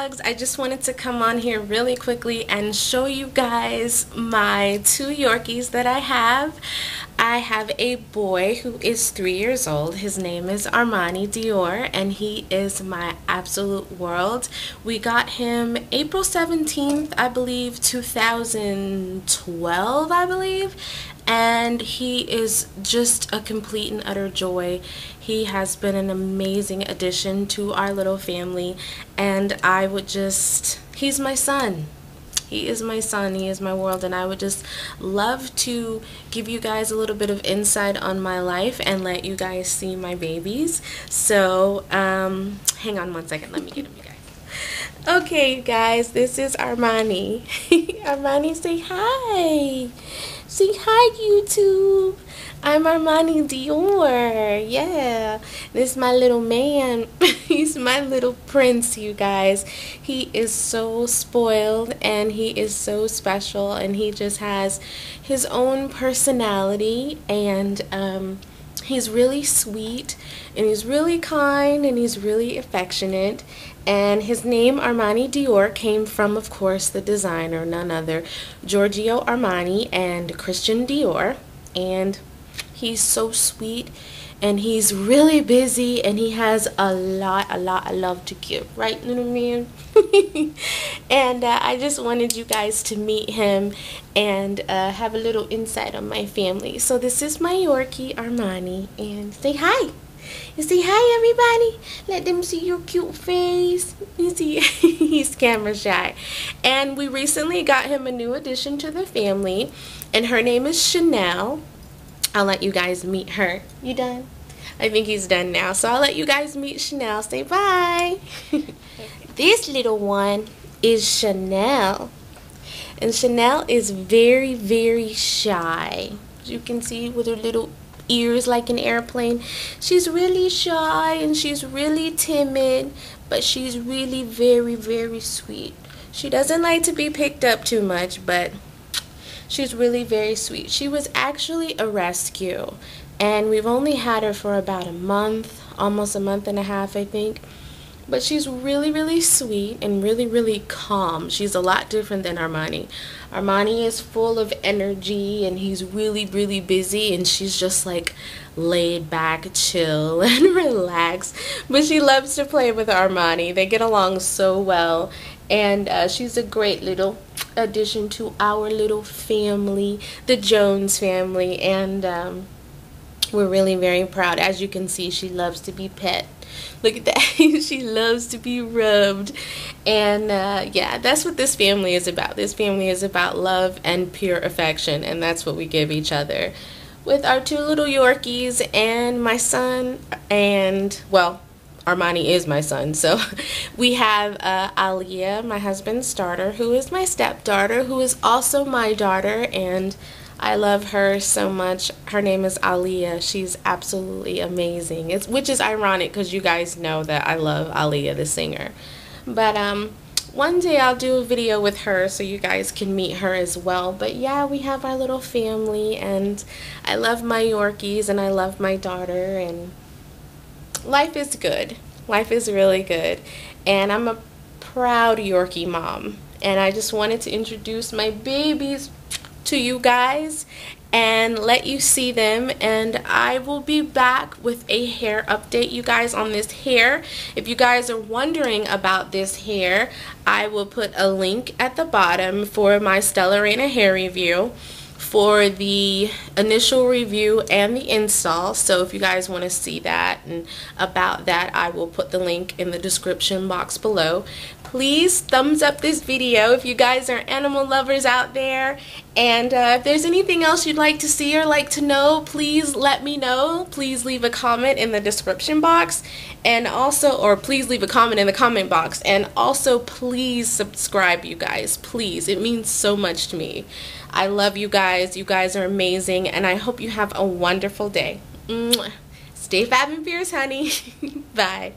vlogs I just wanted to come on here really quickly and show you guys my two Yorkies that I have I have a boy who is three years old his name is Armani Dior and he is my absolute world we got him April 17th I believe 2012 I believe and he is just a complete and utter joy. He has been an amazing addition to our little family, and I would just, he's my son. He is my son, he is my world, and I would just love to give you guys a little bit of insight on my life and let you guys see my babies. So, um, hang on one second, let me get him, you guys. Okay, you guys, this is Armani. Armani, say hi. Say hi, YouTube. I'm Armani Dior. Yeah. This is my little man. He's my little prince, you guys. He is so spoiled and he is so special and he just has his own personality and um, he's really sweet and he's really kind and he's really affectionate and his name Armani Dior came from of course the designer none other Giorgio Armani and Christian Dior and he's so sweet and he's really busy and he has a lot a lot of love to give right little man and uh, I just wanted you guys to meet him and uh, have a little insight on my family so this is my Yorkie Armani and say hi you say hi everybody. Let them see your cute face. You see, he's camera shy. And we recently got him a new addition to the family. And her name is Chanel. I'll let you guys meet her. You done? I think he's done now. So I'll let you guys meet Chanel. Say bye. this little one is Chanel. And Chanel is very, very shy. As you can see with her little ears like an airplane. She's really shy and she's really timid, but she's really very, very sweet. She doesn't like to be picked up too much, but she's really very sweet. She was actually a rescue, and we've only had her for about a month, almost a month and a half, I think. But she's really, really sweet and really, really calm. She's a lot different than Armani. Armani is full of energy and he's really, really busy and she's just like laid back, chill, and relaxed. But she loves to play with Armani. They get along so well. And uh, she's a great little addition to our little family, the Jones family. And um, we're really very proud. As you can see, she loves to be pet Look at that. she loves to be rubbed. And uh, yeah, that's what this family is about. This family is about love and pure affection, and that's what we give each other. With our two little Yorkies and my son, and well, Armani is my son. So we have uh, Aliyah, my husband's daughter, who is my stepdaughter, who is also my daughter, and I love her so much. Her name is Aliyah. She's absolutely amazing. It's which is ironic because you guys know that I love Aliyah the singer. But um one day I'll do a video with her so you guys can meet her as well. But yeah, we have our little family and I love my Yorkies and I love my daughter and life is good. Life is really good. And I'm a proud Yorkie mom. And I just wanted to introduce my babies to you guys and let you see them. And I will be back with a hair update you guys on this hair. If you guys are wondering about this hair I will put a link at the bottom for my Stellarena hair review for the initial review and the install. So if you guys want to see that and about that I will put the link in the description box below. Please thumbs up this video if you guys are animal lovers out there. And uh, if there's anything else you'd like to see or like to know please let me know. Please leave a comment in the description box and also or please leave a comment in the comment box. And also please subscribe you guys. Please. It means so much to me. I love you guys. You guys are amazing. And I hope you have a wonderful day. Stay fab and fierce honey. Bye